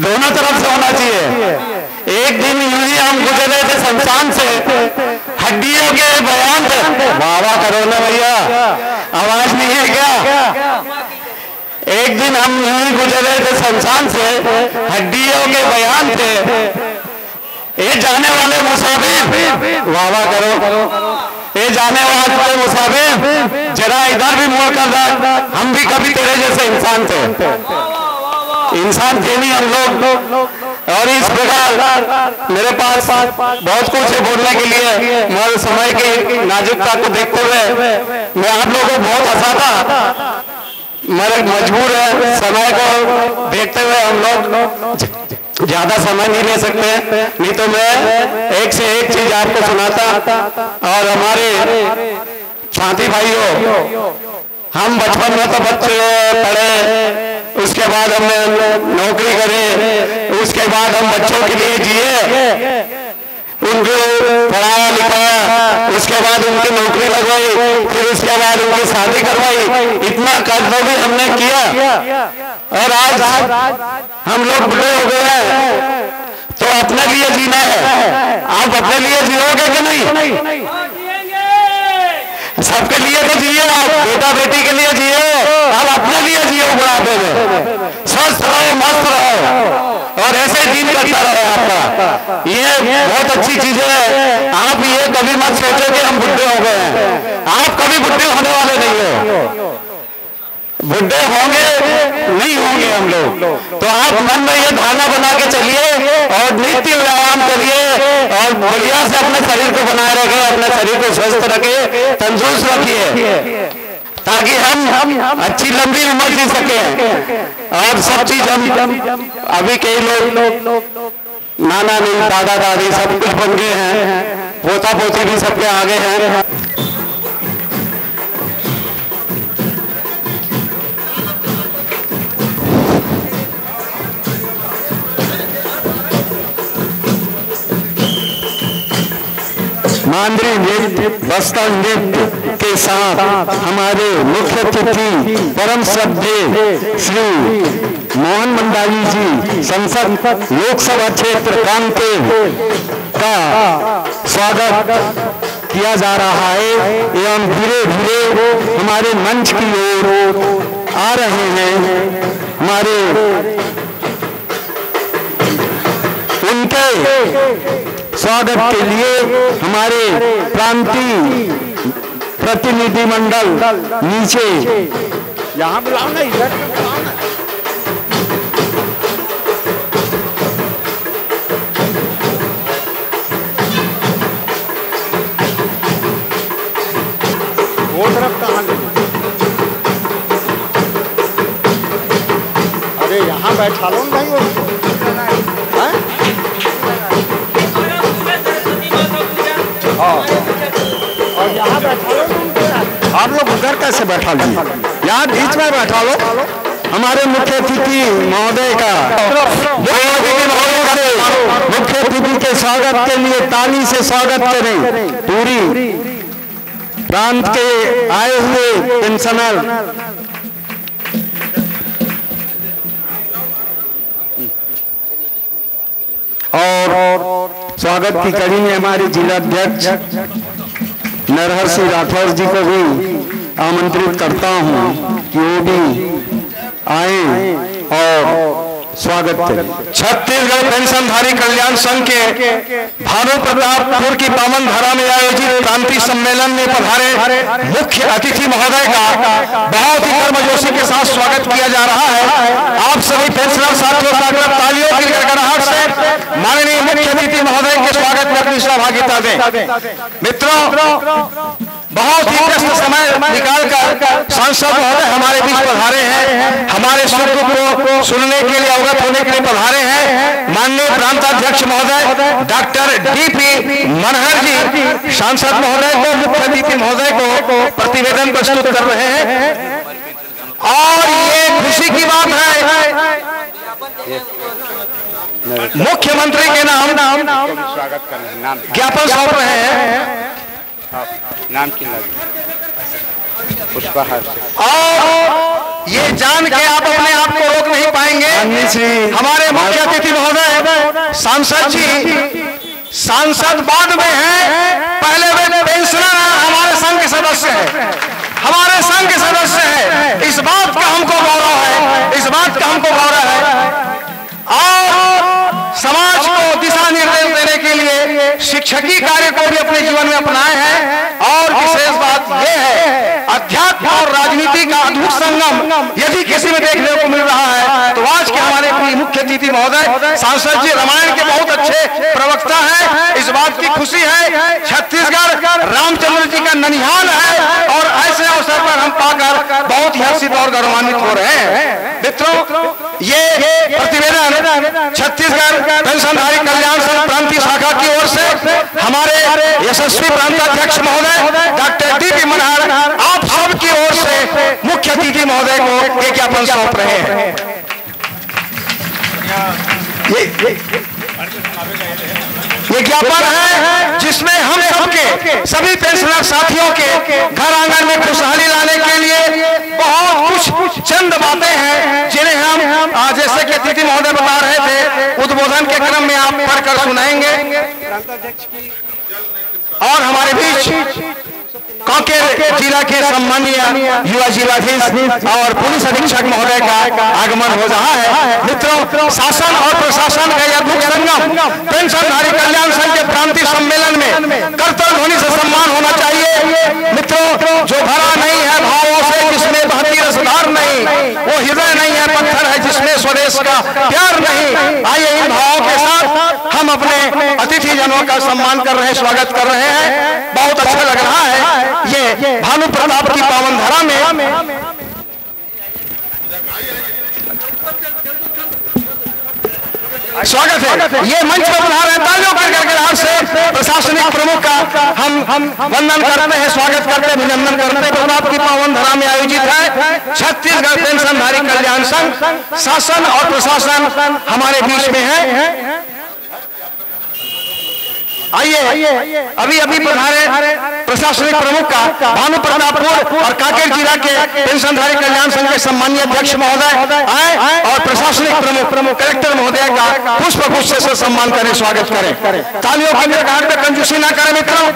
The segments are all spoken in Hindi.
दोनों तरफ़ से होना चाहिए। एक दिन यूँ ही हम गुजरे थे शमशान से हड्डियों के बयान थे वाह करो ना भैया, आवाज़ नहीं है क्या? एक दिन हम यूँ ही गुजरे थे शमशान से हड्डियों के बयान थे ये जाने वाले मुसाफिर वाह करो। ये जाने वाले मुसाफिर, जरा इधर भी मुड़ कर हम भी कभी तेरे जैसे इंसान थे। इंसान नहीं हम लोग। और इस प्रकार मेरे पास बहुत कुछ है बोलने के लिए, मगर समय की नाजुकता को देखते हुए मैं आप लोगों को बहुत हंसाता मगर मजबूर है, समय को देखते हुए हम लोग ज़्यादा समय नहीं ले सकते। नहीं तो मैं एक से एक चीज़ आपको सुनाता। और हमारे साथी भाइयों, हम बचपन में तो बच्चे, पढ़े उसके बाद हमने नौकरी करे, उसके बाद हम बच्चों के लिए जिए। उनको पढ़ाया, लिखाया, उसके बाद उनकी नौकरी लगवाई, फिर उसके बाद उनकी शादी करवाई। इतना कर्ज भी हमने किया। और आज हम लोग बुढ़े हो गए हैं तो अपने लिए जीना है। आप अपने लिए जियोगे कि नहीं? सबके लिए तो जिए आप, बेटा बेटी के लिए जिए। आप अपने लिए जियो बुढ़ापे में। स्वस्थ रहो, मस्त रहो। और ऐसे दिन करता रहे आपका। ये बहुत अच्छी चीज़ है। आप ये कभी मत सोचो कि हम बुढ़े हो गए हैं। आप कभी बुढ़े होने वाले नहीं हो। बुढ़े होंगे, नहीं होंगे हम लोग। तो आप मन में ये धारणा बना के चलिए और नित्य व्यायाम करिए। और बढ़िया से अपने शरीर को बनाए रखे, अपने शरीर को स्वस्थ रखे, तंदुरुस्त रखिए, ताकि हम हम अच्छी लंबी उम्र जी सके। और सब चीज़ हम अभी कई लोग नाना नहीं दादा दादी सब कुछ बन गए हैं। पोता पोती भी सबके आगे हैं। मांद्री नृत्य बस्तर नृत्य के साथ हमारे मुख्य अतिथि, परम श्रद्धे श्री मोहन मंडावी जी, संसद लोकसभा क्षेत्र कानपुर का स्वागत किया जा रहा है एवं धीरे धीरे हमारे मंच की ओर आ रहे हैं हमारे उनके स्वागत के लिए हमारे प्रांतीय प्रतिनिधि मंडल नीचे। यहाँ बुलाओ ना इधर बुलाओ ना। वो तरफ़ कहाँ ले अरे यहाँ बैठा लो भाई वो। आप लोग उधर कैसे बैठा लीजिए यहाँ बीच में बैठा लो। हमारे मुख्य अतिथि महोदय का। मुख्य अतिथि के स्वागत के लिए ताली से स्वागत करें। पूरी प्रांत के आए हुए पेंशनर। और स्वागत की कड़ी में हमारे जिलाध्यक्ष नरहर सिंह राठौर जी को भी आमंत्रित करता हूँ कि वो भी आए और स्वागत करें। छत्तीसगढ़ पेंशनधारी कल्याण संघ के भानु प्रतापपुर की पावन धरा में आयोजित क्रांति सम्मेलन में पधारे मुख्य अतिथि महोदय का बहुत ही गर्मजोशी के साथ स्वागत किया जा रहा है। आप सभी पेंशनर साथियों का तालियों की गड़गड़ाहट से माननीय मुख्य अतिथि महोदय के में सहभागिता दें। मित्रों, बहुत ही व्यस्त समय निकाल कर सांसद महोदय हमारे बीच पधारे हैं। हमारे सुख को सुनने के लिए अवगत होने के लिए पधारे हैं। माननीय प्रांताध्यक्ष महोदय, डॉक्टर डीपी मनहर जी, सांसद महोदय को, मुख्य अतिथि महोदय को प्रतिवेदन प्रस्तुत कर रहे हैं। और ये खुशी की बात है मुख्यमंत्री के नाम नाम स्वागत नाम ज्ञापन सौंप रहे हैं। नाम की और ये जान के आप अपने आप को रोक नहीं पाएँगे। हमारे मुख्य अतिथि महोदय, सांसद जी, सांसद बाद में है। पहले वे पेंशनर हमारे संघ के सदस्य हैं। हमारे संघ के सदस्य हैं। इस बात का हमको शिक्षकी कार्य को भी अपने जीवन में अपनाए हैं। और विशेष बात यह है, अध्यात्म और राजनीति का अद्भुत संगम यदि किसी में देखने को मिल रहा है तो आज के हमारे मुख्य अतिथि महोदय, सांसद जी, रामायण के बहुत अच्छे प्रवक्ता हैं। इस बात की खुशी है, छत्तीसगढ़ रामचंद्र जी का ननिहाल है, और ऐसे अवसर पर हम पाकर बहुत ही हर्षित और गौरवान्वित हो रहे हैं। मित्रों, ये प्रतिवेदन छत्तीसगढ़ पेंशनधारी कल्याण संघ प्रांतीय शाखा की ओर से हमारे यशस्वी प्रांताध्यक्ष महोदय डॉक्टर डी पी आप सब की ओर से मुख्य अतिथि महोदय को ये ज्ञापन सौंप रहे हैं? ये ज्ञापन है जिसमें हम सबके सभी पेंशनर साथियों के घर आँगन में खुशहाली लाने के लिए बहुत कुछ चंद बातें हैं जिन्हें हम आ, जैसे कि अतिथि महोदय बता रहे थे। उद्बोधन के क्रम में आप पढ़कर सुनाएँगे। और हमारे बीच कांकेर जिला के सम्मानीय युवा जिलाधीश और पुलिस अधीक्षक महोदय का आगमन हो रहा है। मित्रों, शासन और प्रशासन का यह अद्भुत संगम पेंशनधारी कल्याण संघ के प्रांतीय सम्मेलन में कर्तव्य ध्वनि से सम्मान होना चाहिए। मित्रों, जो भरा नहीं है भावों से, जिसमें बहती रसधार नहीं, वो हृदय नहीं है, पत्थर है, जिसमें स्वदेश का प्यार नहीं। आइए इन भावों के साथ हम अपने अतिथि जनों का सम्मान कर रहे हैं, स्वागत कर रहे हैं। बहुत अच्छा लग रहा है ये भानु प्रताप की पावन धरा में। स्वागत है। ये मंच पर बना रहे हैं, तालियों के गड़गड़ाहट से प्रशासनिक प्रमुख का हम हम वंदन करते हैं, स्वागत करते हैं, अभिनंदन करते हैं। प्रताप की पावन धरा में आयोजित है छत्तीसगढ़ पेंशनधारी कल्याण संघ। शासन और प्रशासन हमारे बीच में है। आइए। अभी अभी पधारे प्रशासनिक प्रमुख का भानु प्रतापपुर और कांकेर जिला के पेंशनधारी कल्याण संघ के सम्मानीय अध्यक्ष महोदय आए और प्रशासनिक प्रमुख प्रमुख कलेक्टर महोदय का पुष्प गुस्से से सम्मान करें स्वागत करें। तालियों की पे कंजूसी ना करें मित्रों।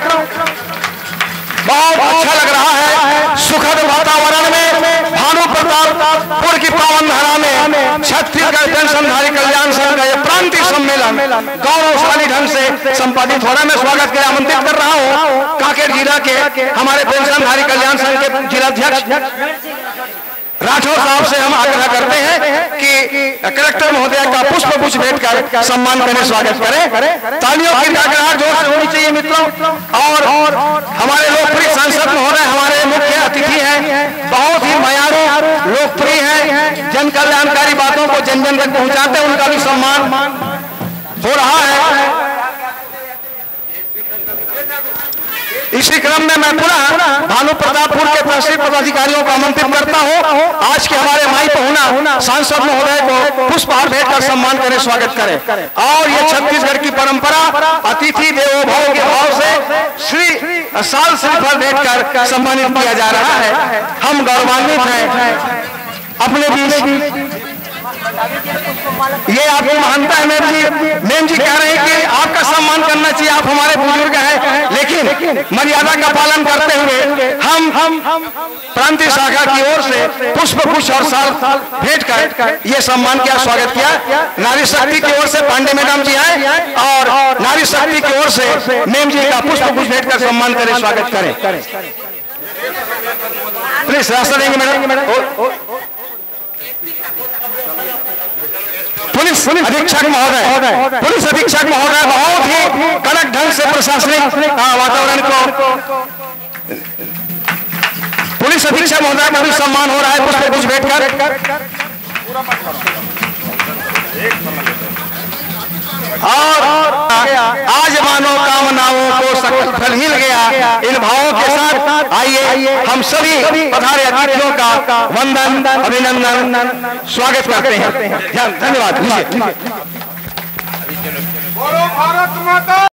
बहुत अच्छा लग रहा है। सुखद वातावरण में भानु प्रतापपुर की पावन धारा में छत्तीसगढ़ पेंशनधारी कल्याण संघ का यह प्रांतीय सम्मेलन गौरवशाली ढंग से संपादित हो रहा है। मैं स्वागत के आमंत्रित कर रहा हूँ कांकेर जिला के हमारे पेंशनधारी कल्याण संघ के जिलाध्यक्ष। राठौर साहब से हम आग्रह करते हैं कि कलेक्टर महोदय का पुष्प गुच्छ भेंट कर सम्मान करें स्वागत करें। तालियों की ज़ोर से होनी चाहिए मित्रों। और हमारे लोकप्रिय सांसद महोदय, हमारे मुख्य अतिथि हैं। बहुत ही मयारू, लोकप्रिय हैं। जन कल्याणकारी को जन जन तक पहुंचाते हैं, उनका भी सम्मान हो रहा है। इसी क्रम में मैं पुनः भानु प्रतापपुर के तहसील पदाधिकारियों को आमंत्रित करता हूँ। आज के हमारे माई पहुना सांसद महोदय को पुष्पहार भेंट कर सम्मान करें, स्वागत करें। और ये छत्तीसगढ़ की परंपरा, अतिथि देवो भव के भाव से श्री साल श्रीफल भेंट कर सम्मानित किया जा रहा है। हम गौरवान्वित हैं। अपने बीच ये आपकी महानता है मैम जी मैम जी कह रहे हैं कि आपका सम्मान करना चाहिए, आप हमारे बुज़ुर्ग हैं। लेकिन मर्यादा का पालन करते हुए हम हम प्रांतीय शाखा की ओर से पुष्प पुष्प और साल भेंट कर ये सम्मान किया, स्वागत किया। नारी शक्ति की ओर से पांडे मैडम जी आए और नारी शक्ति की ओर से मैम जी का पुष्प पुष्प भेंट कर सम्मान करें, स्वागत करें। प्लीज़ रास्ता देंगे मैडम। पुलिस अधीक्षक महोदय। पुलिस अधीक्षक महोदय बहुत ही कड़क ढंग से प्रशासनिक वातावरण को पुलिस अधीक्षक महोदय का भी सम्मान हो रहा है पुष्प कुछ बैठकर कर। और आज मानो कामनाओं फल मिल गया इन भावों के साथ आइए हम सभी पधारे अतिथियों का वंदन, अभिनंदन, स्वागत करते हैं। धन्यवाद। भारत माता